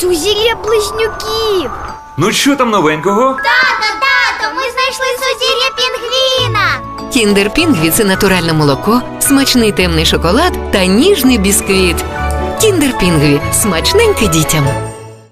Сузір'я близнюків. Ну що там новенького? Тато, тато, ми знайшли сузір'я пінгвіна. Kinder Pingui це натуральне молоко, смачний темний шоколад та ніжний бісквіт. Kinder Pingui смачненьке дітям.